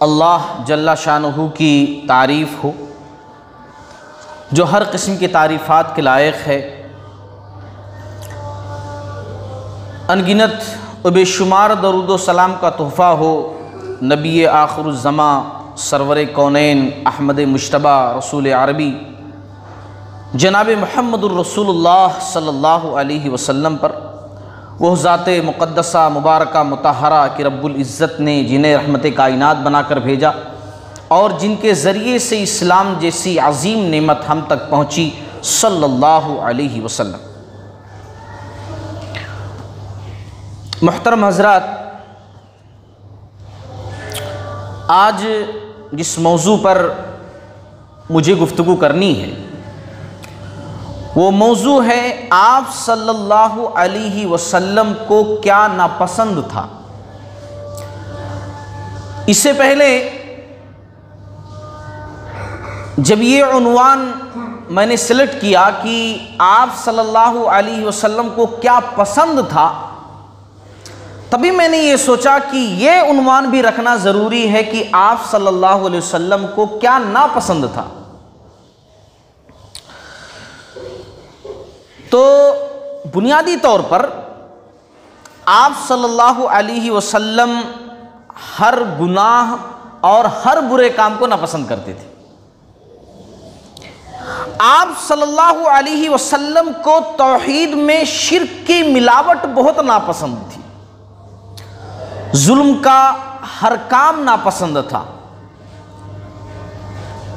अल्लाह जल्ला शाहू की तारीफ़ हो, जो हर किस्म की तारीफ़ात के लायक है। अनगिनत बेशुमार दरुद सलाम का तोहफ़ा हो, नबी आखरुज़मा सरवर कौनैन अहमद मुशतबा रसूल अरबी, जनाब महमदुलरसूलुल्लाह सल्लल्लाहु अलैहि वसल्लम पर। वह ज़ात मुक़दसा मुबारक मतहरा कि रब्बुल ने जिन्हें रहमत कायनात बनाकर भेजा और जिनके ज़रिए से इस्लाम जैसी अजीम नेमत हम तक पहुँची सल्लल्लाहु अलैहि वसल्लम। मोहतरम हज़रत, आज जिस मौजू पर मुझे गुफ्तु करनी है वो मौजू है आप सल्लल्लाहु अलैहि वसल्लम को क्या नापसंद था? इससे पहले जब ये उनवान मैंने सेलेक्ट किया कि आप सल्लल्लाहु अलैहि वसल्लम को क्या पसंद था, तभी मैंने ये सोचा कि ये उनवान भी रखना ज़रूरी है कि आप सल्लल्लाहु अलैहि वसल्लम को क्या नापसंद था। तो बुनियादी तौर पर आप सल्लल्लाहु अलैहि वसल्लम हर गुनाह और हर बुरे काम को नापसंद करते थे। आप सल्लल्लाहु अलैहि वसल्लम को तौहीद में शिरक की मिलावट बहुत नापसंद थी। जुल्म का हर काम नापसंद था।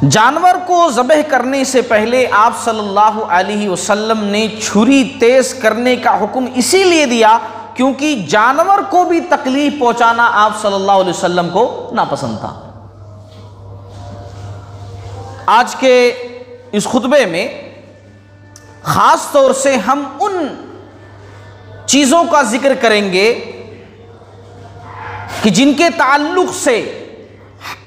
जानवर को ज़बह करने से पहले आप सल्लल्लाहु अलैहि वसल्लम ने छुरी तेज करने का हुक्म इसीलिए दिया क्योंकि जानवर को भी तकलीफ़ पहुंचाना आप सल्लल्लाहु अलैहि वसल्लम को नापसंद था। आज के इस खुतबे में ख़ास तौर से हम उन चीज़ों का ज़िक्र करेंगे कि जिनके ताल्लुक से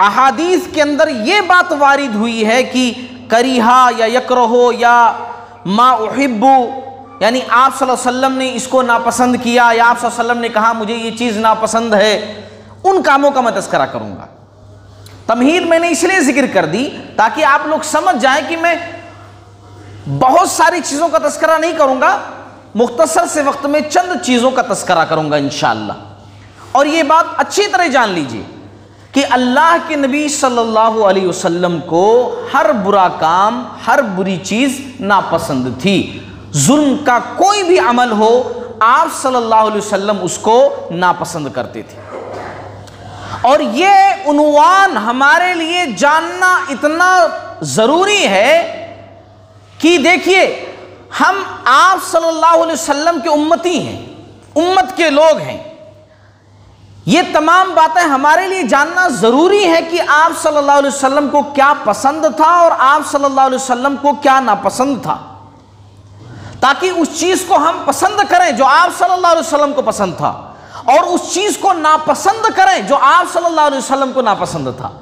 अहादीस के अंदर ये बात वारिद हुई है कि करीहा या यकरहो या मा उहिब्बू, यानी आप वसल्लम ने इसको नापसंद किया या आप वसल्लम ने कहा, मुझे ये चीज़ नापसंद है, उन कामों का मैं तस्करा करूँगा। तमहीद मैंने इसलिए ज़िक्र कर दी ताकि आप लोग समझ जाएँ कि मैं बहुत सारी चीज़ों का तस्करा नहीं करूँगा, मुख्तसर से वक्त में चंद चीज़ों का तस्करा करूँगा इन और ये बात अच्छी तरह जान लीजिए। कि अल्लाह के नबी सल्लल्लाहु अलैहि वसल्लम को हर बुरा काम, हर बुरी चीज़ नापसंद थी। जुल्म का कोई भी अमल हो, आप सल्लल्लाहु अलैहि वसल्लम उसको नापसंद करते थे। और ये उनवान हमारे लिए जानना इतना ज़रूरी है कि देखिए, हम आप सल्लल्लाहु अलैहि वसल्लम के उम्मती हैं, उम्मत के लोग हैं। ये तमाम बातें हमारे लिए जानना ज़रूरी है कि आप सल्लल्लाहु अलैहि वसल्लम को क्या पसंद था और आप सल्लल्लाहु अलैहि वसल्लम को क्या नापसंद था। ताकि उस चीज़ को हम पसंद करें जो आप सल्लल्लाहु अलैहि वसल्लम को पसंद था और उस चीज़ को नापसंद करें जो आप सल्लल्लाहु अलैहि वसल्लम को नापसंद था।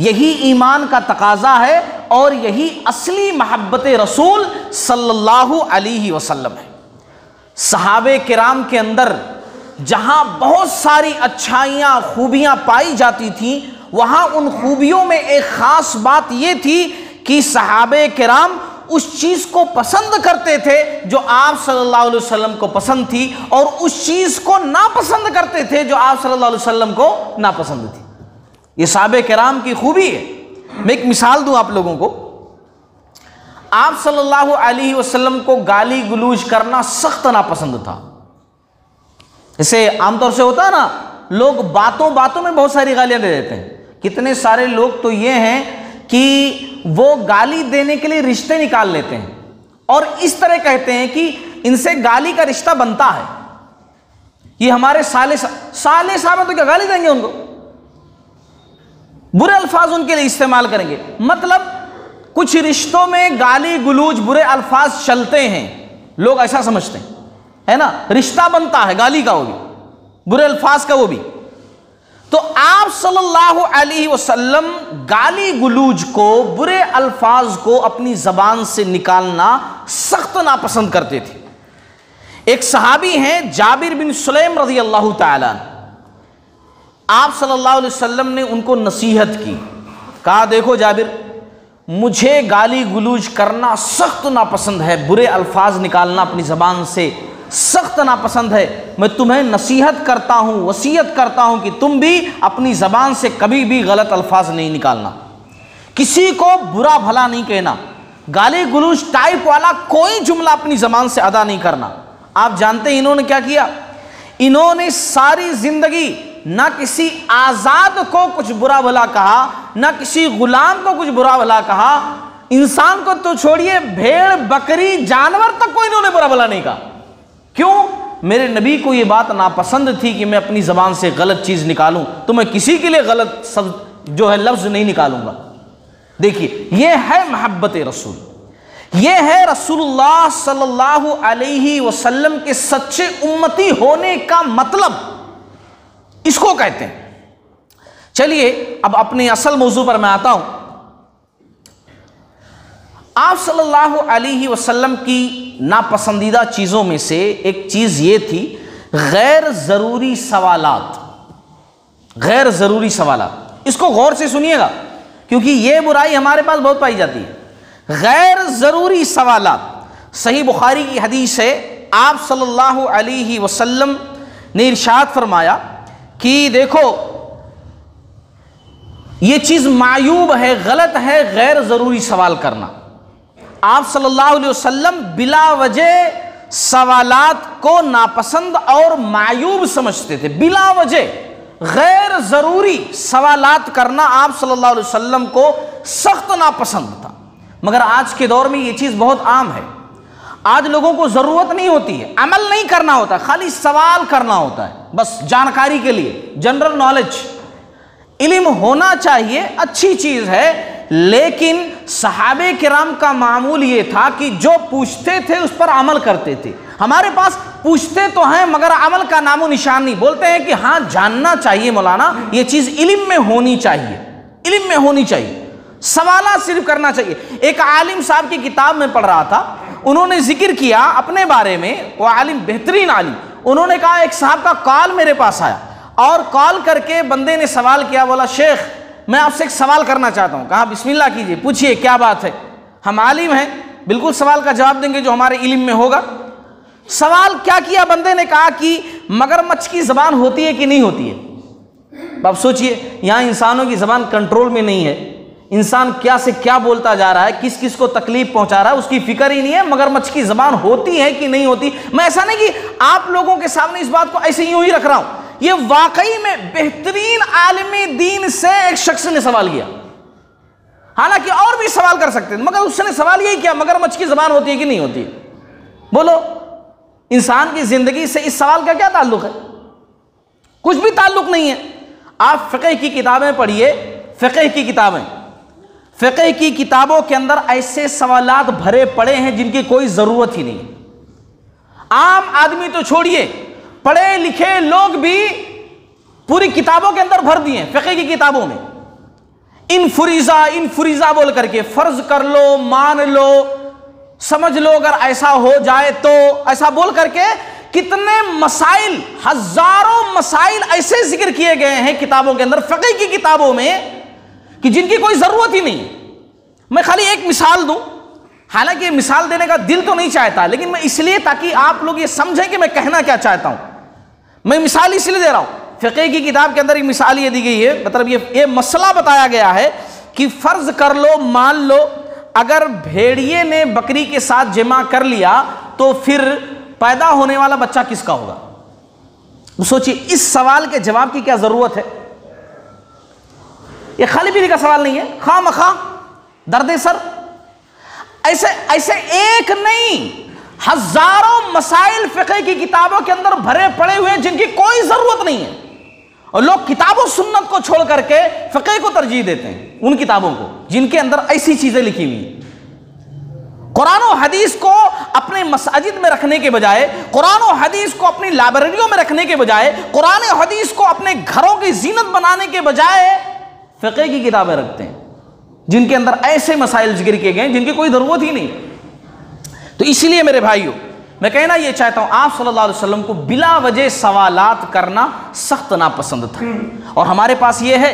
यही ईमान का तकाजा है और यही असली मोहब्बत रसूल सल्लल्लाहु अलैहि वसल्लम है। सहाबे किराम के अंदर जहाँ बहुत सारी अच्छाइयाँ, खूबियाँ पाई जाती थी, वहाँ उन खूबियों में एक ख़ास बात यह थी कि सहाबे किराम उस चीज़ को पसंद करते थे जो आप सल्लल्लाहु अलैहि वसल्लम को पसंद थी और उस चीज़ को नापसंद करते थे जो आप सल्लल्लाहु अलैहि वसल्लम को नापसंद थी। ये साहब कराम की खूबी है। मैं एक मिसाल दूँ आप लोगों को। आप सल्लल्लाहु अलैहि वसल्लम को गाली गलूज करना सख्त नापसंद था। जैसे आमतौर से होता है ना लोग बातों बातों में बहुत सारी गालियाँ दे देते हैं। कितने सारे लोग तो ये हैं कि वो गाली देने के लिए रिश्ते निकाल लेते हैं और इस तरह कहते हैं कि इनसे गाली का रिश्ता बनता है। ये हमारे साले सा, साले साहब तो क्या गाली देंगे उनको? बुरे अल्फाज उनके लिए इस्तेमाल करेंगे। मतलब कुछ रिश्तों में गाली गुलूज बुरे अल्फाज चलते हैं। लोग ऐसा समझते हैं। है ना? रिश्ता बनता है, गाली का वो भी। बुरे अल्फाज का वो भी। तो आप सल्लल्लाहु अलैहि वसल्लम गाली गुलूज को, बुरे अल्फाज को अपनी जबान से निकालना सख्त नापसंद करते थे। एक सहाबी हैं, जाबिर बिन सुलेम रज़ी अल्लाह तला आप सल्लल्लाहु अलैहि वसल्लम ने उनको नसीहत की। कहा, देखो जाबिर, मुझे गाली गुलूज करना सख्त नापसंद है, बुरे अल्फाज निकालना अपनी ज़बान से। सख्त नापसंद है। मैं तुम्हें नसीहत करता हूँ, वसीयत करता हूँ कि तुम भी अपनी ज़बान से कभी भी गलत अल्फाज नहीं निकालना। किसी को बुरा भला नहीं कहना। गाली गुलूज टाइप वाला कोई जुमला अपनी ज़बान से अदा नहीं करना। आप जानते हैं इन्होंने क्या किया? इन्होंने सारी ज़िंदगी ना किसी आज़ाद को कुछ बुरा भला कहा, ना किसी गुलाम को कुछ बुरा भला कहा। इंसान को तो छोड़िए, भेड़, बकरी, जानवर तक को इन्होंने बुरा भला नहीं कहा। क्यों? मेरे नबी को यह बात नापसंद थी कि मैं अपनी ज़बान से गलत चीज़ निकालूं तो मैं किसी के लिए गलत सब जो है लफ्ज़ नहीं निकालूँगा। देखिए यह है मोहब्बत रसूल। यह है रसूलुल्लाह सल्लल्लाहु अलैहि वसल्लम के सच्चे उम्मती होने का मतलब। इसको कहते हैं। चलिए, अब अपने असल मौजू पर मैं आता हूँ। आप सल्लल्लाहु अलैहि वसल्लम की नापसंदीदा चीज़ों में से एक चीज़ ये थी, गैर ज़रूरी सवालात। गैर ज़रूरी सवालात। इसको गौर से सुनिएगा, क्योंकि ये बुराई हमारे पास बहुत पाई जाती है। गैर ज़रूरी सवालात। सही बुखारी की हदीस है, आप सल्लल्लाहु अलैहि वसल्लम ने इरशाद फरमाया कि देखो, ये चीज़ मायूब है, गलत है, गैर ज़रूरी सवाल करना। आप सल्लल्लाहु अलैहि वसल्लम बिला वजह सवालात को नापसंद और मायूब समझते थे। बिला वजह, गैर ज़रूरी सवालात करना आप सल्लल्लाहु अलैहि वसल्लम को सख्त नापसंद था। मगर आज के दौर में ये चीज़ बहुत आम है। आज लोगों को ज़रूरत नहीं होती है। अमल नहीं करना होता खाली सवाल करना होता है। बस जानकारी के लिए। General knowledge. इल्म होना चाहिए। अच्छी चीज़ है। लेकिन सहाबे किराम का मामूल ये था कि जो पूछते थे उस पर अमल करते थे। हमारे पास पूछते तो हैं, मगर अमल का नामो निशान नहीं। बोलते हैं कि हाँ जानना चाहिए मौलाना, ये चीज़ इल्म में होनी चाहिए। इल्म में होनी चाहिए। सवाल सिर्फ़ करना चाहिए। एक आलिम साहब की किताब में पढ़ रहा था। उन्होंने ज़िक्र किया अपने बारे में, वो आलिम, बेहतरीन आलिम। उन्होंने कहा, एक साहब का कॉल मेरे पास आया। और कॉल करके बंदे ने सवाल किया, बोला, शेख मैं आपसे एक सवाल करना चाहता हूँ। कहा, बिस्मिल्लाह कीजिए, पूछिए, क्या बात है? हम आलिम हैं, बिल्कुल सवाल का जवाब देंगे जो हमारे इल्म में होगा। सवाल क्या किया बंदे ने कहा कि मगरमच्छ की ज़बान होती है कि नहीं होती है? आप सोचिए, यहाँ इंसानों की ज़बान कंट्रोल में नहीं है। इंसान क्या से क्या बोलता जा रहा है, किस किस को तकलीफ़ पहुँचा रहा है, उसकी फ़िक्र ही नहीं है मगरमच्छ की जबान होती है कि नहीं होती। मैं ऐसा नहीं कि आप लोगों के सामने इस बात को ऐसे यूँ ही रख रहा हूँ। ये वाकई में बेहतरीन आलमी दीन से एक शख्स ने सवाल किया। हालाँकि और भी सवाल कर सकते थे मगर उसने सवाल यही किया, मगरमच्छ की जबान होती है कि नहीं होती बोलो, इंसान की ज़िंदगी से इस सवाल का क्या ताल्लुक है? कुछ भी ताल्लुक नहीं है। आप फ़िक़ की किताबें पढ़िए फ़िक़ की किताबें। फ़िक़ की किताबों के अंदर ऐसे सवालात भरे पड़े हैं जिनकी कोई ज़रूरत ही नहीं आम आदमी तो छोड़िए पढ़े लिखे लोग भी पूरी किताबों के अंदर भर दिए, फ़िक़ की किताबों में। इन फुरीजा इन फुरीजा बोल करके, फ़र्ज़ कर लो, मान लो, समझ लो, अगर ऐसा हो जाए तो ऐसा बोल करके कितने मसाइल, हज़ारों मसाइल ऐसे ज़िक्र किए गए हैं किताबों के अंदर, फ़की की किताबों में, कि जिनकी कोई ज़रूरत ही नहीं। मैं खाली एक मिसाल दूँ। हालाँकि मिसाल देने का दिल तो नहीं चाहता, लेकिन मैं इसलिए ताकि आप लोग ये समझें कि मैं कहना क्या चाहता हूँ। मैं मिसाल इसलिए दे रहा हूँ। फ़िके की किताब के अंदर एक मिसाल ये दी गई है मतलब ये ये मसला बताया गया है कि फ़र्ज़ कर लो, मान लो, अगर भेड़िए ने बकरी के साथ जमा कर लिया तो फिर पैदा होने वाला बच्चा किसका होगा? सोचिए, इस सवाल के जवाब की क्या ज़रूरत है? यह खाली पीने का सवाल नहीं है। खा मखा दर्द सर। ऐसे ऐसे एक नहीं हज़ारों मसाइल फिके की किताबों के अंदर भरे पड़े हुए जिनकी कोई ज़रूरत नहीं है। और लोग किताबों सुन्नत को छोड़ करके फ़क़े को तरजीह देते हैं, उन किताबों को, जिनके अंदर ऐसी चीज़ें लिखी हुई हैं। कुरान हदीस को अपने मसाजिद में रखने के बजाय, कुरान हदीस को अपनी लाइब्रेरियों में रखने के बजाय, कुरान हदीस को अपने घरों की जीनत बनाने के बजाय फ़क़े की किताबें रखते हैं, जिनके अंदर ऐसे मसाइल ज़िक्र किए गए जिनकी कोई ज़रूरत ही नहीं। तो इसलिए मेरे भाइयों मैं कहना यह चाहता हूँ आप सल्लल्लाहु अलैहि वसल्लम को बिला वजह सवालात करना सख्त नापसंद था। और हमारे पास ये है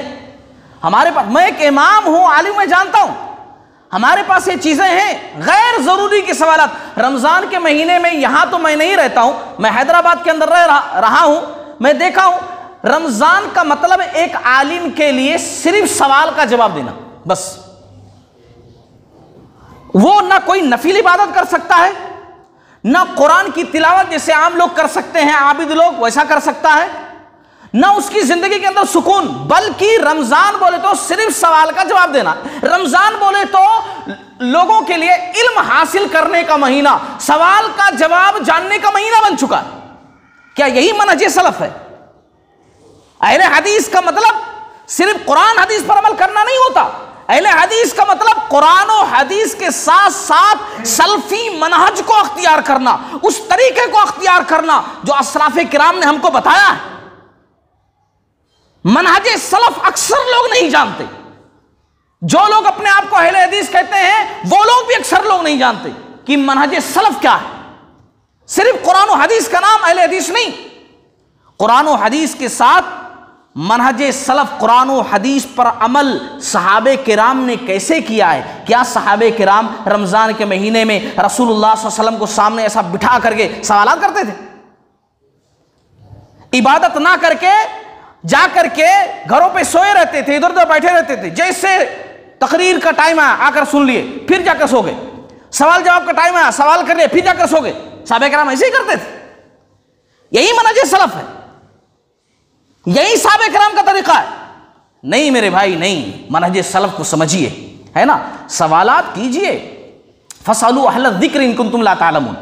हमारे पास मैं एक इमाम हूँ आलिम मैं जानता हूँ हमारे पास ये चीज़ें हैं गैर ज़रूरी के सवाल रमज़ान के महीने में यहाँ तो मैं नहीं रहता हूँ मैं हैदराबाद के अंदर रह रहा, रहा हूँ मैं देखा हूँ रमज़ान का मतलब एक आलिम के लिए सिर्फ़ सवाल का जवाब देना बस। वो ना कोई नफील इबादत कर सकता है, ना कुरान की तिलावत जैसे आम लोग कर सकते हैं, आबिद लोग वैसा कर सकता है, ना उसकी ज़िंदगी के अंदर सुकून, बल्कि रमज़ान बोले तो सिर्फ़ सवाल का जवाब देना। रमज़ान बोले तो लोगों के लिए इल्म हासिल करने का महीना, सवाल का जवाब जानने का महीना बन चुका है। क्या यही मनहज सलफ है? अहले हदीस का मतलब सिर्फ़ कुरान हदीस पर अमल करना नहीं होता। अहले हदीस का मतलब कुरान और हदीस के साथ साथ सल्फी मनहज को अख्तियार करना, उस तरीके को अख्तियार करना जो अशराफ किराम ने हमको बताया है। मनहज सलफ अक्सर लोग नहीं जानते। जो लोग अपने आप को अहले हदीस कहते हैं, वो लोग भी अक्सर लोग नहीं जानते कि मनहज सलफ क्या है। सिर्फ़ कुरान हदीस का नाम अहले हदीस नहीं। कुरान हदीस के साथ मनहज सलफ कुरान हदीस पर अमल सहाब कराम ने कैसे किया है? क्या सहाब कराम रमज़ान के महीने में रसूलुल्लाह वसल्लम को सामने ऐसा बिठा करके सवाल करते थे? इबादत ना करके जा करके घरों पे सोए रहते थे, इधर उधर बैठे रहते थे। जैसे तकरीर का टाइम आया, आकर सुन लिए, फिर जाकर सो गए। सवाल जवाब का टाइम आया, सवाल कर लिए, फिर जाकर सो गए। साहब कराम ऐसे ही करते थे। यही मनहज सलफ है। यही साहब कराम का तरीका है। नहीं मेरे भाई, नहीं। मनहज सलफ को समझिए, है ना? सवालात कीजिए। फसालू अहल ज़िक्र इनकुम तुम ला तालमुन।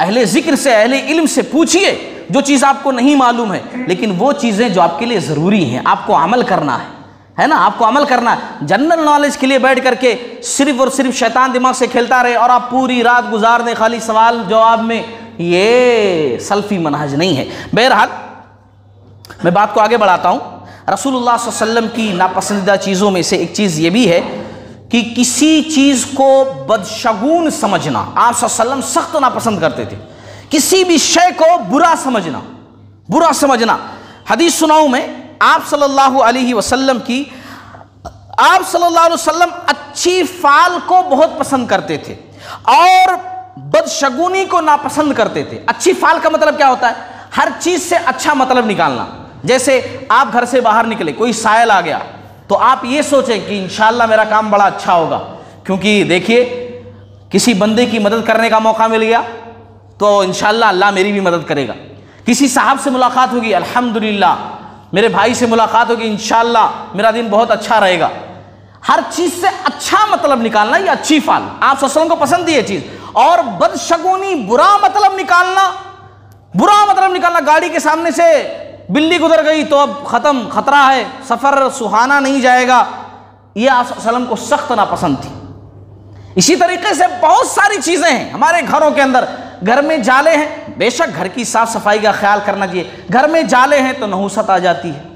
अहले ज़िक्र से, अहले इल्म से पूछिए, जो चीज़ आपको नहीं मालूम है, लेकिन वो चीज़ें जो आपके लिए ज़रूरी हैं, आपको अमल करना है है ना? आपको अमल करना है। जनरल नॉलेज के लिए बैठ करके सिर्फ़ और सिर्फ़ शैतान दिमाग से खेलता रहे और आप पूरी रात गुजार दें खाली सवाल जवाब में, ये सल्फी मनहज नहीं है। बहरहाल मैं बात को आगे बढ़ाता हूँ। रसूलुल्लाह वसल्लम की नापसंदीदा चीज़ों में से एक चीज़ ये भी है कि किसी चीज़ को बदशगुन समझना। आप वसल्लम सख्त नापसंद करते थे। किसी भी शय को बुरा समझना बुरा समझना। हदीस सुनाऊं मैं, आप सल्लल्लाहु अलैहि वसल्लम की, आप सल्लल्लाहु अलैहि वसल्लम अच्छी फाल को बहुत पसंद करते थे और बदशगुनी को नापसंद करते थे। अच्छी फाल का मतलब क्या होता है? हर चीज़ से अच्छा मतलब निकालना। जैसे आप घर से बाहर निकले, कोई सायल आ गया तो आप ये सोचें कि इंशाल्लाह मेरा काम बड़ा अच्छा होगा। क्योंकि देखिए, किसी बंदे की मदद करने का मौका मिल गया तो इंशाल्लाह अल्लाह मेरी भी मदद करेगा। किसी साहब से मुलाकात होगी, अल्हम्दुलिल्लाह, मेरे भाई से मुलाकात होगी, इंशाल्लाह मेरा दिन बहुत अच्छा रहेगा। हर चीज़ से अच्छा मतलब निकालना, ये अच्छी फाल। आप ससलों को पसंद है चीज़। और बदशगुनी बुरा मतलब निकालना, बुरा मतलब निकालना गाड़ी के सामने से बिल्ली गुजर गई तो अब ख़त्म, ख़तरा है, सफ़र सुहाना नहीं जाएगा। ये आप को सख्त नापसंद थी। इसी तरीके से बहुत सारी चीज़ें हैं हमारे घरों के अंदर। घर में जाले हैं, बेशक घर की साफ़ सफ़ाई का ख्याल करना चाहिए। घर में जाले हैं तो नहुसत आ जाती है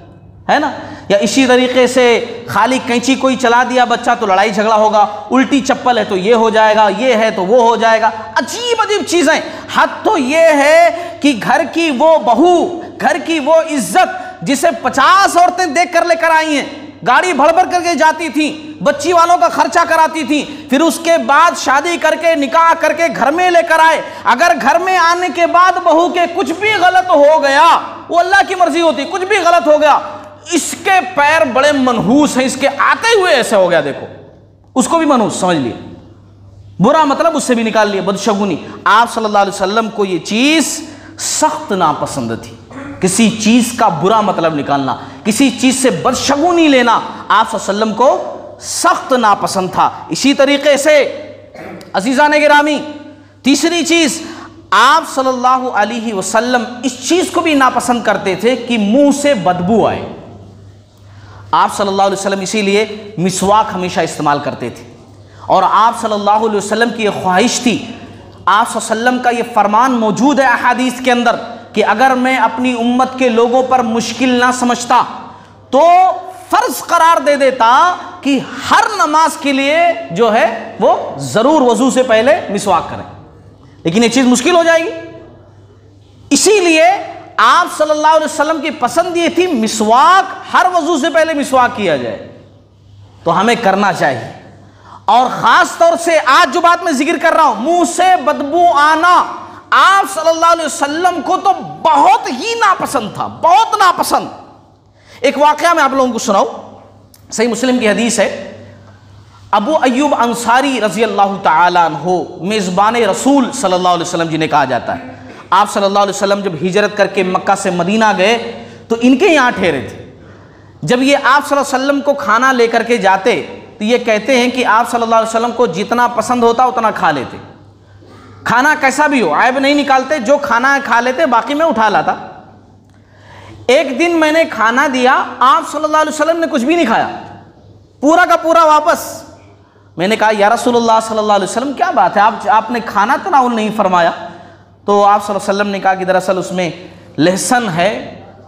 है ना? या इसी तरीके से खाली कैंची कोई चला दिया बच्चा तो लड़ाई झगड़ा होगा, उल्टी चप्पल है तो ये हो जाएगा, ये है तो वो हो जाएगा। अजीब अजीब चीज़ें। हद तो ये है कि घर की वो बहू घर की वो इज़्ज़त जिसे पचास औरतें देख कर लेकर आई हैं, गाड़ी भर करके जाती थी, बच्ची वालों का खर्चा कराती थी, फिर उसके बाद शादी करके, निकाह करके घर में लेकर आए। अगर घर में आने के बाद बहू के कुछ भी गलत हो गया, वो अल्लाह की मर्ज़ी होती, कुछ भी गलत हो गया, इसके पैर बड़े मनहूस हैं, इसके आते हुए ऐसे हो गया, देखो। उसको भी मनहूस, समझ लिए। बुरा मतलब उससे भी निकाल लिए, बदशगुनी। आप सल्लल्लाहु अलैहि वसल्लम को ये चीज़ सख्त नापसंद थी। किसी चीज़ का बुरा मतलब निकालना, किसी चीज़ से बदशगुनी लेना आप वसल्लम को सख्त नापसंद था। इसी तरीके से अजीजा ने गिरामी, तीसरी चीज़, आप सल्लल्लाहु अलैहि वसल्लम इस चीज़ को भी नापसंद करते थे कि मुँह से बदबू आए। आप सल्लल्लाहु अलैहि वसल्लम इसीलिए मिसवाक हमेशा इस्तेमाल करते थे। और आप सल्लल्लाहु अलैहि वसल्लम की यह ख्वाहिश थी, आप वसल्लम का यह फरमान मौजूद है अहादीस के अंदर कि अगर मैं अपनी उम्मत के लोगों पर मुश्किल ना समझता तो फ़र्ज़ करार दे देता कि हर नमाज़ के लिए जो है, वो ज़रूर वज़ू से पहले मिसवाक करें। लेकिन ये चीज़ मुश्किल हो जाएगी। इसीलिए आप सल्लल्लाहु अलैहि वसल्लम की पसंद ये थी, मिसवाक, हर वज़ू से पहले मिसवाक किया जाए। तो हमें करना चाहिए। और ख़ास तौर से आज जो बात मैं ज़िक्र कर रहा हूँ, मुँह से बदबू आना आप सल्लल्लाहु अलैहि वसल्लम को तो बहुत ही नापसंद था, बहुत नापसंद। एक वाक़ मैं आप लोगों को सुनाऊं। सही मुस्लिम की हदीस है, अबू अयूब अंसारी रज़ी अल्लाह तहो मेज़बान रसूल सल्लल्लाहु अलैहि वसल्लम जिन्हें कहा जाता है। आप सल्लल्लाहु अलैहि वसल्लम जब हिजरत करके मक्का से मदीना गए तो इनके यहाँ ठहरे थे। जब ये आप सल्लल्लाहु अलैहि वसल्लम को खाना लेकर के जाते तो ये कहते हैं कि आप सल्लल्लाहु अलैहि वसल्लम को जितना पसंद होता, उतना खा लेते। खाना कैसा भी हो, आयब नहीं निकालते, जो खाना खा लेते, बाकी मैं उठा लाता। एक दिन मैंने खाना दिया, आप सल्लल्लाहु अलैहि वसल्लम ने कुछ भी नहीं खाया। पूरा का पूरा वापस। मैंने कहा, या रसूलुल्लाह सल्लल्लाहु अलैहि वसल्लम, क्या बात है? आप आपने खाना तनाउल नहीं फरमाया? तो आप सल्लल्लाहु अलैहि वसल्लम ने कहा कि दरअसल उसमें लहसन है,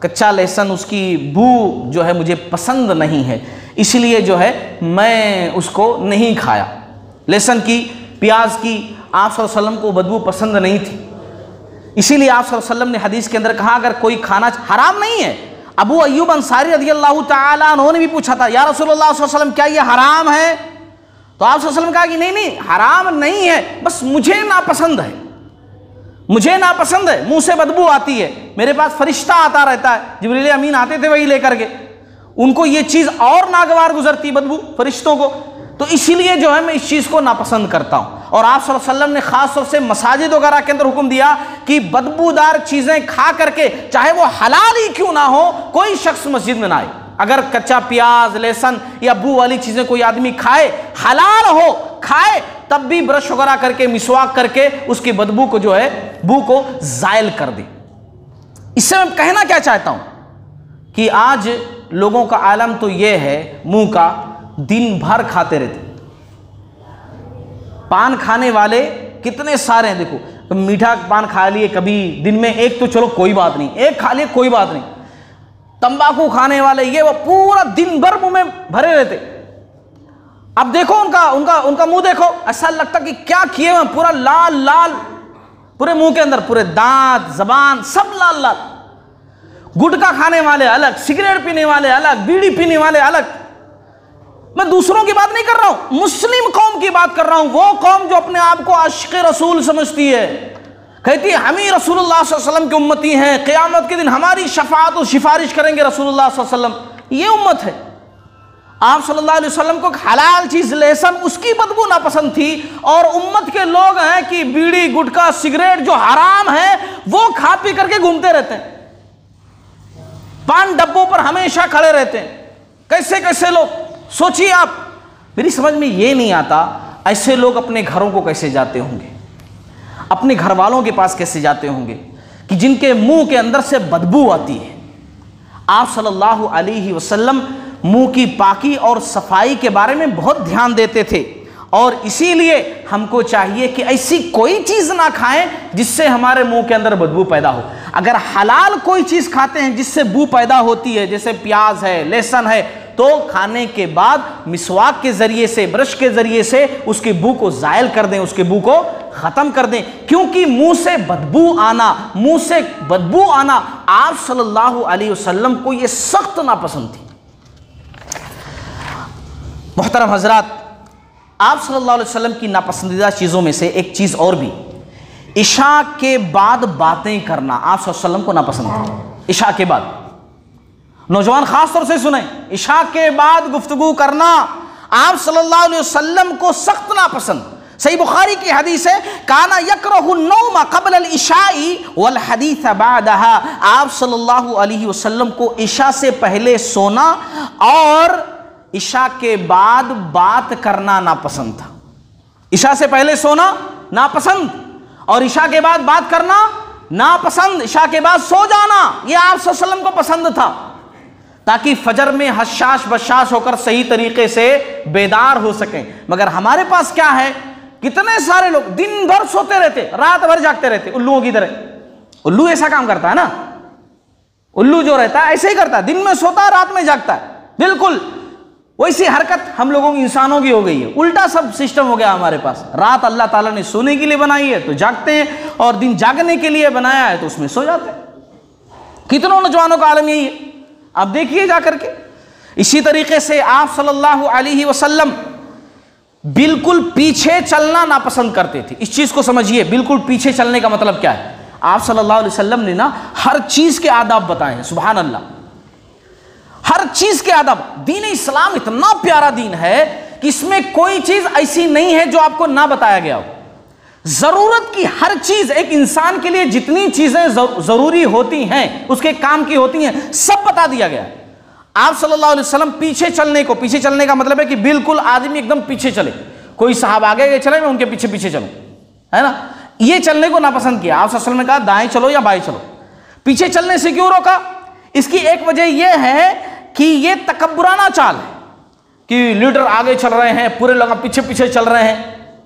कच्चा लहसन, उसकी बू जो है मुझे पसंद नहीं है। इसलिए जो है, मैं उसको नहीं खाया। लहसन की, प्याज की आप वसल्लम को बदबू पसंद नहीं थी। इसीलिए आप वसल्लम ने हदीस के अंदर कहा, अगर कोई खाना हराम नहीं है। अबू अयूब अंसारी रज़ी अल्लाह तुन्होंने भी पूछा था, या रसोल्ला क्या ये हराम है? तो आप वसल्लम कहा कि, नहीं नहीं, हराम नहीं है, बस मुझे नापसंद है। मुझे नापसंद है, मुँह से बदबू आती है। मेरे पास फरिश्ता आता रहता है, जबरील अमीन आते थे वही लेकर के। उनको ये चीज़ और नागवार गुजरती बदबू फरिश्तों को। तो इसीलिए जो है मैं इस चीज़ को नापसंद करता हूँ। और आप वसल्लम ने खास तौर से मसाजिद वगैरह के अंदर हुक्म दिया कि बदबूदार चीज़ें खा करके, चाहे वो हलाल ही क्यों ना हो, कोई शख्स मस्जिद में ना आए। अगर कच्चा प्याज, लहसन या बू वाली चीज़ें कोई आदमी खाए, हलाल हो, खाए, तब भी ब्रश वगैरह करके, मिसवाक करके उसकी बदबू को जो है, बू को जायल कर दे। इससे मैं कहना क्या चाहता हूँ? कि आज लोगों का आलम तो यह है, मुँह का दिन भर खाते रहते। पान खाने वाले कितने सारे हैं? देखो तो मीठा पान खा लिए कभी दिन में एक तो चलो कोई बात नहीं, एक खा लिए कोई बात नहीं। तंबाकू खाने वाले ये वो पूरा दिन भर मुँह में भरे रहते। अब देखो उनका उनका उनका मुँह देखो, ऐसा लगता कि क्या किए हुए पूरा लाल लाल, पूरे मुँह के अंदर, पूरे दांत, जबान, सब लाल लाल। गुटखा खाने वाले अलग, सिगरेट पीने वाले अलग, बीड़ी पीने वाले अलग। मैं दूसरों की बात नहीं कर रहा हूँ, मुस्लिम कौम की बात कर रहा हूँ। वो कौम जो अपने आप को आशिक रसूल समझती है। कहती है, हम ही वसल्लम की उम्मती हैं। क़यामत के दिन हमारी शफात और सिफारिश करेंगे वसल्लम। ये उम्मत है। आप सल्लल्लाहु अलैहि वसल्लम को हलाल चीज़ लहसन उसकी बदबू नापसंद थी। और उम्मत के लोग हैं कि बीड़ी, गुटखा, सिगरेट जो हराम है, वो खा पी करके घूमते रहते हैं। पान डब्बों पर हमेशा खड़े रहते हैं। कैसे कैसे लोग? सोचिए आप, मेरी समझ में ये नहीं आता, ऐसे लोग अपने घरों को कैसे जाते होंगे? अपने घर वालों के पास कैसे जाते होंगे? कि जिनके मुँह के अंदर से बदबू आती है। आप सल्लल्लाहु अलैहि वसल्लम मुँह की पाकी और सफ़ाई के बारे में बहुत ध्यान देते थे। और इसीलिए हमको चाहिए कि ऐसी कोई चीज़ ना खाएँ जिससे हमारे मुँह के अंदर बदबू पैदा हो। अगर हलाल कोई चीज़ खाते हैं जिससे बू पैदा होती है, जैसे प्याज है, लहसन है तो खाने के बाद मिसवाक के ज़रिए से, ब्रश के ज़रिए से उसकी बू को जायल कर दें, उसके बू को खत्म कर दें। क्योंकि मुँह से बदबू आना, मुँह से बदबू आना आप सल्लल्लाहु अलैहि वसल्लम को यह सख्त नापसंद थी। मोहतरम हज़रत, आप सल्लल्लाहु अलैहि वसल्लम की नापसंदीदा चीज़ों में से एक चीज़ और भी। ईशा के बाद बातें करना आप वसल्लम को नापसंद था ईशा के बाद। नौजवान खास तौर से सुने ईशा के बाद गुफ्तगु करना, आप सल्लल्लाहु अलैहि वसल्लम को सख्त नापसंद। सही बुखारी की हदीस है, काना यकरहुन्नौमा कबल ईशाई वल हदीस आप सल्लल्लाहु अलैहि वसल्लम को ईशा से पहले सोना और ईशा के बाद बात करना नापसंद था। ईशा से पहले सोना, नापसंद। और ईशा के बाद बात करना, नापसंद। ईशा के बाद सो जाना यह आप सल्लल्लाहु अलैहि वसल्लम को पसंद था। ताकि फजर में हशाश बशाश होकर सही तरीके से बेदार हो सकें। मगर हमारे पास क्या है? कितने सारे लोग दिन भर सोते रहते, रात भर जागते रहते। उल्लुओं की तरह उल्लू ऐसा काम करता है ना? उल्लू जो रहता है, ऐसे ही करता है। दिन में सोता है, रात में जागता है। बिल्कुल, वैसी हरकत हम लोगों की, इंसानों की हो गई है। उल्टा सब सिस्टम हो गया हमारे पास। रात अल्लाह ताला ने सोने के लिए बनाई है तो जागते हैं, और दिन जागने के लिए बनाया है तो उसमें सो जाते हैं। कितनों नौजवानों का आलम यही है। आप देखिए जाकर के। इसी तरीके से आप सल्लल्लाहु अलैहि वसल्लम बिल्कुल पीछे चलना नापसंद करते थे। इस चीज़ को समझिए, बिल्कुल पीछे चलने का मतलब क्या है? आप सल्लल्लाहु अलैहि वसल्लम ने ना हर चीज़ के आदाब बताए हैं सुबहान अल्लाह हर चीज़ के आदाब। दीन इस्लाम इतना प्यारा दीन है कि इसमें कोई चीज़ ऐसी नहीं है जो आपको ना बताया गया हो। ज़रूरत की हर चीज़ एक इंसान के लिए जितनी चीज़ें ज़रूरी होती हैं, उसके काम की होती हैं, सब बता दिया गया। आप सल्लल्लाहु अलैहि वसल्लम पीछे चलने को, पीछे चलने का मतलब है कि बिल्कुल आदमी एकदम पीछे चले। कोई साहब आगे चले, मैं उनके पीछे पीछे चलूँ। है ना? ये चलने को नापसंद किया। आप वसल्लम ने कहा, दाएँ चलो या बाएँ चलो? पीछे चलने से क्यों रोका? इसकी एक वजह यह है कि ये तकबराना चाल है कि लीडर आगे चल रहे हैं, पूरे लोग पीछे पीछे चल रहे हैं।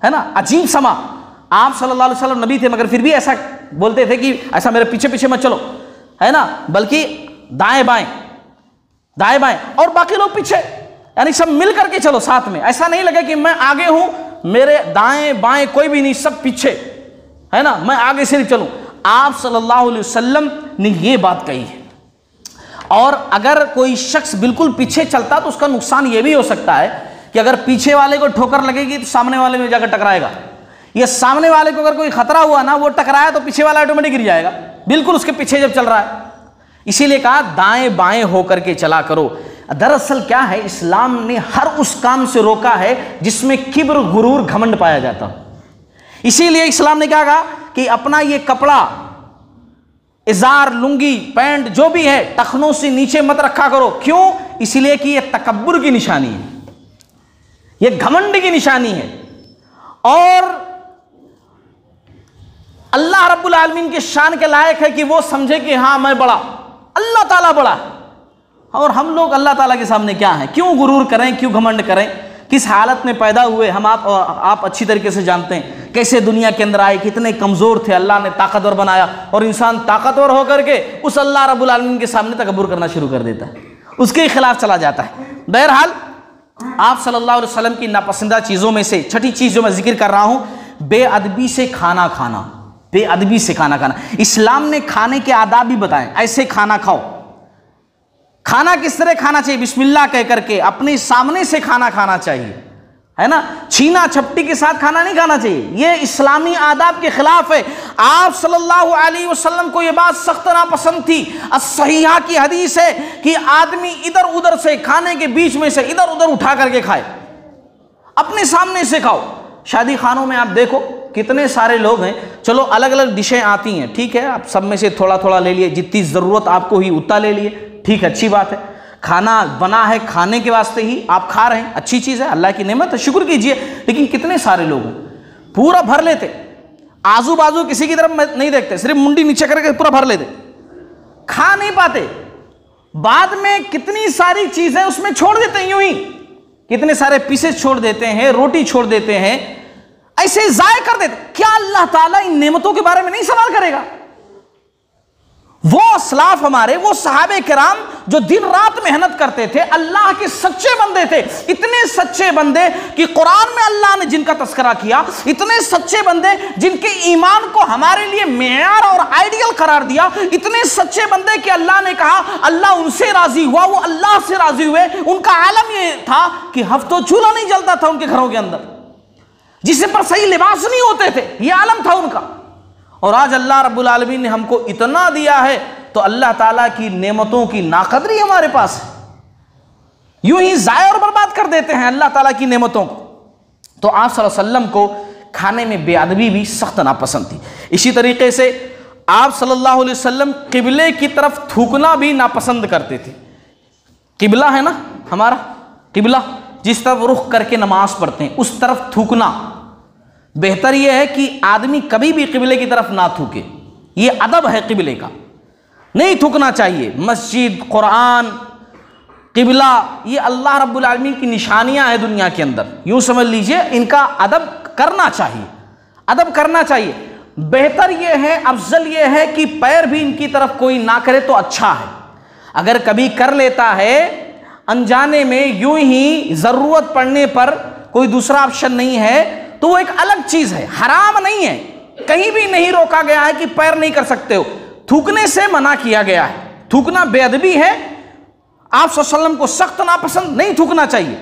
है ना? अजीब समा। आप सल्लल्लाहु अलैहि वसल्लम नबी थे, मगर फिर भी ऐसा बोलते थे कि ऐसा मेरे पीछे पीछे मत चलो। है ना? बल्कि दाएँ बाएँ दाएँ बाएँ, और बाकी लोग पीछे। यानी सब मिल करके चलो साथ में। ऐसा नहीं लगे कि मैं आगे हूँ, मेरे दाएँ बाएँ कोई भी नहीं, सब पीछे। है ना? मैं आगे सिर्फ़ चलूँ। आप सल्लल्लाहु अलैहि वसल्लम ने ये बात कही है। और अगर कोई शख्स बिल्कुल पीछे चलता तो उसका नुकसान यह भी हो सकता है कि अगर पीछे वाले को ठोकर लगेगी तो सामने वाले में जाकर टकराएगा। ये सामने वाले को अगर कोई खतरा हुआ ना, वो टकराया तो पीछे वाला ऑटोमेटिक गिर जाएगा। बिल्कुल उसके पीछे जब चल रहा है। इसीलिए कहा, दाएँ बाएँ होकर के चला करो। दरअसल क्या है, इस्लाम ने हर उस काम से रोका है जिसमें किब्र, गुरूर, घमंड पाया जाता। इसीलिए इस्लाम ने क्या कहा कि अपना ये कपड़ा, इजार, लुंगी, पैंट, जो भी है, टखनों से नीचे मत रखा करो। क्यों? इसलिए कि यह तकबर की निशानी है। यह घमंड की निशानी है। और अल्लाह रब्बुल आलमीन के शान के लायक है कि वो समझे कि हाँ मैं बड़ा। अल्लाह ताला बड़ा। और हम लोग अल्लाह ताला के सामने क्या हैं? क्यों गुरूर करें, क्यों घमंड करें? किस हालत में पैदा हुए हम आप आप अच्छी तरीके से जानते हैं। कैसे दुनिया के अंदर आए, कितने कमज़ोर थे, अल्लाह ने ताकतवर बनाया और इंसान ताकतवर होकर के उस अल्लाह रब्बुल आलमीन के सामने तकबर करना शुरू कर देता है। उसके खिलाफ चला जाता है। बहरहाल, आप सल्लल्लाहु अलैहि वसल्लम की नापसंदा चीज़ों में से, छठी चीज़ जो मैं ज़िक्र कर रहा हूँ, बेअदबी से खाना खाना। बेअदबी से खाना खाना। इस्लाम ने खाने के आदाब भी बताए, ऐसे खाना खाओ। खाना किस तरह खाना चाहिए? बिस्मिल्लाह कह करके अपने सामने से खाना खाना चाहिए। है ना? छीना, छपटी के साथ खाना नहीं खाना चाहिए। ये इस्लामी आदाब के खिलाफ है। आप सल्लल्लाहु अलैहि वसल्लम को ये बात सख्त नापसंद थी। सहीहा की हदीस है कि आदमी इधर उधर से खाने के बीच में से इधर उधर उठा करके खाए। अपने सामने से खाओ। शादी खानों में आप देखो। कितने सारे लोग हैं। चलो अलग अलग डिशें आती हैं, ठीक है? आप सब में से थोड़ा थोड़ा ले लिए, जितनी ज़रूरत आपको ही उतना ले लिए, ठीक अच्छी बात है। खाना बना है खाने के वास्ते ही आप खा रहे हैं, अच्छी चीज़ है, अल्लाह की नेमत है, शुक्र कीजिए। लेकिन कितने सारे लोग हैं? पूरा भर लेते। आजू बाजू किसी की तरफ़ नहीं देखते, सिर्फ़ मुंडी नीचे करके पूरा भर लेते। खा नहीं पाते। बाद में कितनी सारी चीज़ें उसमें छोड़ देते हैं यूँ ही। कितने सारे पीसेस छोड़ देते हैं, रोटी छोड़ देते हैं ऐसे जाय कर देते। क्या अल्लाह ताला इन नेमतों के बारे में नहीं सवाल करेगा? वो असलाफ हमारे, वो सहाबे कराम जो दिन रात मेहनत करते थे, अल्लाह के सच्चे बंदे थे। इतने सच्चे बंदे कि कुरान में अल्लाह ने जिनका तस्करा किया, इतने सच्चे बंदे जिनके ईमान को हमारे लिए मेयार और आइडियल करार दिया, इतने सच्चे बंदे कि अल्लाह ने कहा, अल्लाह उनसे राज़ी हुआ, वो अल्लाह से राज़ी हुए। उनका आलम ये था कि हफ्तों चूल्हा नहीं जलता था उनके घरों के अंदर। जिससे पर सही लिबास नहीं होते थे। ये आलम था उनका। और आज अल्लाह रब्बुल आलमीन ने हमको इतना दिया है तो अल्लाह ताला की नेमतों की नाकदरी हमारे पास है। यूँ ही ज़ाय और बर्बाद कर देते हैं अल्लाह ताला की नेमतों को। तो आप वसल्लम को खाने में बेअदबी भी सख्त नापसंद थी। इसी तरीके से आप सल्लल्लाहु अलैहि वसल्लम किबले की तरफ़ थूकना भी नापसंद करते थे। किबला है ना हमारा? किबला। जिस तरफ़ रुख करके नमाज़ पढ़ते हैं, उस तरफ़ थूकना। बेहतर यह है कि आदमी कभी भी किबले की तरफ़ ना थूके। ये अदब है किबले का। नहीं थूकना चाहिए। मस्जिद, कुरान, किबला, ये अल्लाह रब्बुल की निशानियाँ हैं दुनिया के अंदर। यूँ समझ लीजिए, इनका अदब करना चाहिए। अदब करना चाहिए। बेहतर यह है, अफजल यह है कि पैर भी इनकी तरफ़ कोई ना करे तो अच्छा है। अगर कभी कर लेता है अनजाने में यूँ ही ज़रूरत पड़ने पर कोई दूसरा ऑप्शन नहीं है तो वो एक अलग चीज़ है। हराम नहीं है। कहीं भी नहीं रोका गया है कि पैर नहीं कर सकते हो। थूकने से मना किया गया है। थूकना बेअदबी है। आप वसल्लम को सख्त नापसंद नहीं थूकना चाहिए।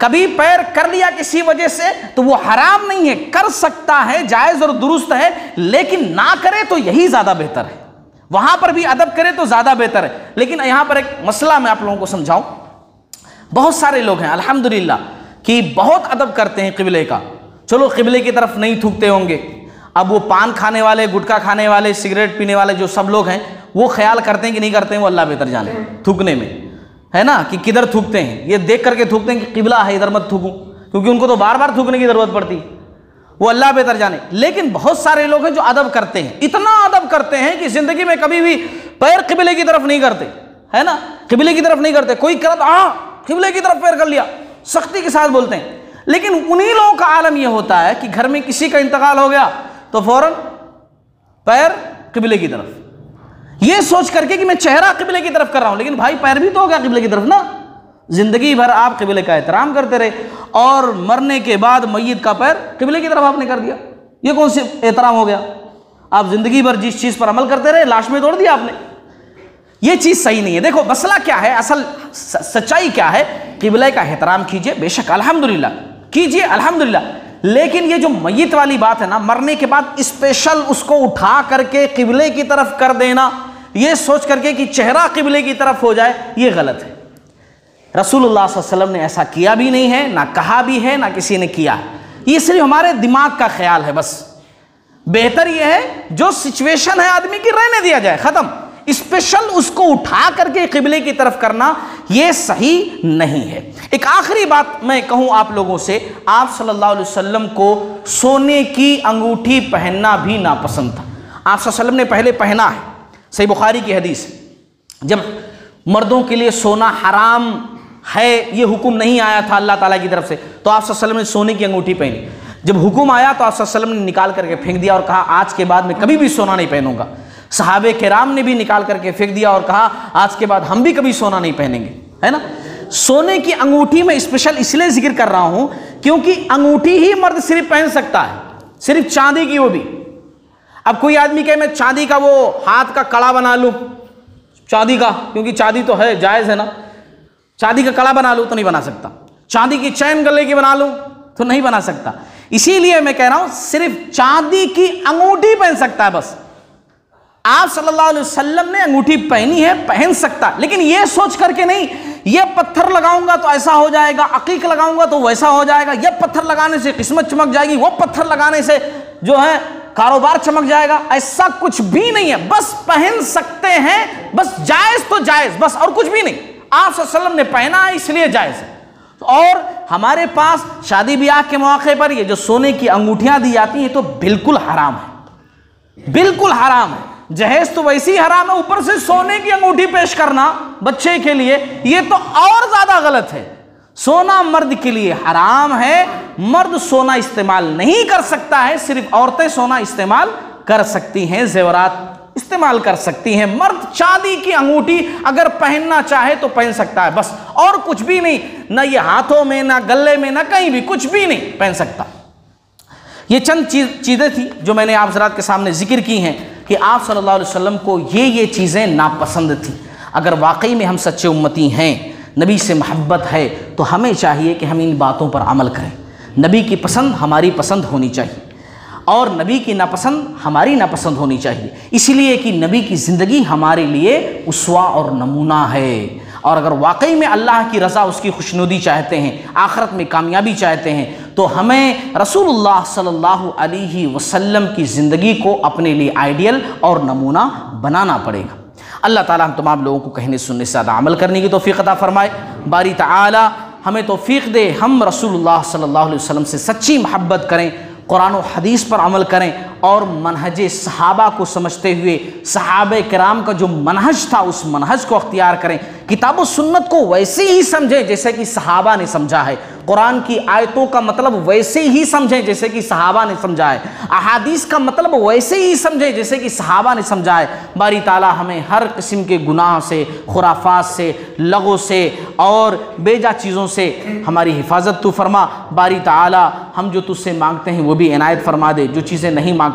कभी पैर कर लिया किसी वजह से तो वो हराम नहीं है। कर सकता है, जायज़ और दुरुस्त है, लेकिन ना करे तो यही ज़्यादा बेहतर है। वहाँ पर भी अदब करे तो ज़्यादा बेहतर है। लेकिन यहाँ पर एक मसला मैं आप लोगों को समझाऊं। बहुत सारे लोग हैं, अल्हम्दुलिल्लाह, कि बहुत अदब करते हैं किबले का। चलो किबले की तरफ़ नहीं थूकते होंगे। अब वो पान खाने वाले, गुटखा खाने वाले, सिगरेट पीने वाले जो सब लोग हैं, वो ख्याल करते हैं कि नहीं करते हैं, वो अल्लाह बेहतर जाने, थूकने में। है ना? कि किधर थूकते हैं? ये देख करके थूकते हैं कि किबला है, इधर मत थूकूं, क्योंकि उनको तो बार बार थूकने की ज़रूरत पड़ती है। वो अल्लाह बेहतर जाने। लेकिन बहुत सारे लोग हैं जो अदब करते हैं। इतना अदब करते हैं कि ज़िंदगी में कभी भी पैर किबले की तरफ़ नहीं करते। है ना? किबले की तरफ़ नहीं करते। कोई कर आ किबले की तरफ़ पैर कर लिया। सख्ती के साथ बोलते हैं। लेकिन उन्हीं लोगों का आलम यह होता है कि घर में किसी का इंतकाल हो गया तो फ़ौरन पैर किबले की तरफ़। ये सोच करके कि मैं चेहरा किबले की तरफ़ कर रहा हूँ, लेकिन भाई पैर भी तो हो गया किबले की तरफ़ ना। ज़िंदगी भर आप किबले का एहतराम करते रहे, और मरने के बाद मैत का पैर किबले की तरफ़ आपने कर दिया। ये कौन सी एहतराम हो गया? आप ज़िंदगी भर जिस चीज़ पर अमल करते रहे, लाश में तोड़ दिया आपने। ये चीज़ सही नहीं है। देखो, मसला क्या है? असल सच्चाई क्या है? किबले का एहतराम कीजिए, बेशक, अल्हम्दुलिल्लाह। कीजिए, अल्हम्दुलिल्लाह। लेकिन ये जो मैत वाली बात है ना, मरने के बाद स्पेशल उसको उठा करके किबले की तरफ़ कर देना, ये सोच करके कि चेहरा किबले की तरफ़ हो जाए, ये गलत है। रसूलुल्लाह वसल्लम ने ऐसा किया भी नहीं है, ना कहा भी है, ना किसी ने किया। ये सिर्फ़ हमारे दिमाग का ख्याल है बस। बेहतर यह है, जो सिचुएशन है आदमी की, रहने दिया जाए, खत्म। स्पेशल उसको उठा करके किबले की तरफ़ करना यह सही नहीं है। एक आखिरी बात मैं कहूँ आप लोगों से, आप सल्लल्लाहु अलैहि वसल्लम को सोने की अंगूठी पहनना भी नापसंद था। आप वसल्लम ने पहले पहना है, सही बुखारी की हदीस। जब मर्दों के लिए सोना हराम है, ये हुक्म नहीं आया था अल्लाह ताला की तरफ़ से तो आप वसल्लम ने सोने की अंगूठी पहनी। जब हुक्म आया तो आप वसल्लम ने निकाल करके फेंक दिया और कहा, आज के बाद मैं कभी भी सोना नहीं पहनूँगा। सहाबे राम ने भी निकाल करके फेंक दिया और कहा, आज के बाद हम भी कभी सोना नहीं पहनेंगे। है ना? सोने की अंगूठी में स्पेशल इसलिए ज़िक्र कर रहा हूँ क्योंकि अंगूठी ही मर्द सिर्फ़ पहन सकता है, सिर्फ़ चांदी की वो भी। अब कोई आदमी कहे, मैं चांदी का वो हाथ का कड़ा बना लूँ। चांदी का, क्योंकि चांदी तो है, जायज़ है ना? चांदी का कड़ा बना लूँ तो नहीं बना सकता। चांदी की चैन गले की बना लूँ तो नहीं बना सकता। इसीलिए मैं कह रहा हूँ, सिर्फ़ चांदी की अंगूठी पहन सकता है बस। आप सल्लल्लाहु अलैहि वसल्लम ने अंगूठी पहनी है, पहन सकता। लेकिन यह सोच करके नहीं, ये पत्थर लगाऊँगा तो ऐसा हो जाएगा, अकीक लगाऊँगा तो वैसा हो जाएगा, ये पत्थर लगाने से किस्मत चमक जाएगी, वो पत्थर लगाने से जो है, कारोबार चमक जाएगा, ऐसा कुछ भी नहीं है। बस पहन सकते हैं, बस जायज़ तो जायज़, बस और कुछ भी नहीं। आप वसल्लम ने पहना है, इसलिए जायज़ है। और हमारे पास शादी ब्याह के मौके पर ये जो सोने की अंगूठियाँ दी जाती हैं तो बिल्कुल हराम है। बिल्कुल हराम है। जहेज तो वैसी हराम है, ऊपर से सोने की अंगूठी पेश करना बच्चे के लिए यह तो और ज़्यादा गलत है। सोना मर्द के लिए हराम है, मर्द सोना इस्तेमाल नहीं कर सकता है, सिर्फ़ औरतें सोना इस्तेमाल कर सकती हैं, जेवरात इस्तेमाल इस्तेमाल कर सकती हैं। मर्द चांदी की अंगूठी अगर पहनना चाहे तो पहन सकता है, बस और कुछ भी नहीं, ना ये हाथों में, ना गले में, ना कहीं भी, कुछ भी नहीं पहन सकता। ये चंद चीज़ चीज़ें थी जो मैंने आप जरात के सामने ज़िक्र की हैं। कि आप सल्लल्लाहु अलैहि वसल्लम को ये ये चीज़ें नापसंद थी। अगर वाकई में हम सच्चे उम्मती हैं, नबी से महब्बत है तो हमें चाहिए कि हम इन बातों पर अमल करें। नबी की पसंद हमारी पसंद होनी चाहिए। और नबी की नापसंद हमारी नापसंद होनी चाहिए। इसलिए कि नबी की ज़िंदगी हमारे लिए उसवा और नमूना है। और अगर वाकई में अल्लाह की रज़ा उसकी खुशनुदी चाहते हैं, आखरत में कामयाबी चाहते हैं तो हमें रसूलुल्लाह सल्लल्लाहु अलैहि वसल्लम की ज़िंदगी को अपने लिए आइडियल और नमूना बनाना पड़ेगा। अल्लाह ताला हम तमाम लोगों को कहने सुनने से ज़्यादा अमल करने की तोफ़ी अता फ़रमाए। बारी ताला, हमें तोफ़ी दे, हम रसूलुल्लाह सल्लल्लाहु अलैहि वसल्लम से सच्ची मोहब्बत करें, कुरान हदीस पर अमल करें और मनहज सहाबा को समझते हुए सहाब कराम का जो मनहज था, उस मनहज को अख्तियार करें। किताब सुन्नत को वैसे ही समझें जैसे कि सहाबा ने समझा है। कुरान की आयतों का मतलब वैसे ही समझें जैसे कि सहाबा ने समझा है। अहादीस का मतलब वैसे ही समझें जैसे कि सहाबा ने समझा है। बारी ताला हमें हर किस्म के गुनाह से, खुराफात से, लगों से और बेजा चीज़ों से हमारी हिफाजत तो फरमा। बारी ताला हम जो तुझसे मांगते हैं वो भी इनायत फरमा दे। जो चीज़ें नहीं मांग